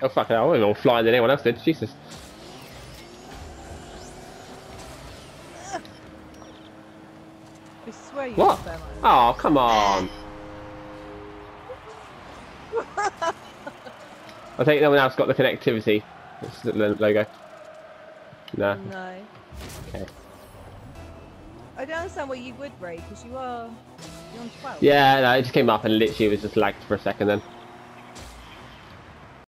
Oh fuck! I wasn't even flying than anyone else did. Jesus. I swear you What? Oh come on! I think no one else got the connectivity. It's the logo. No. No. Okay. I don't understand why you would break because you are you're on twelve. Yeah, no, it just came up and literally was just lagged for a second then.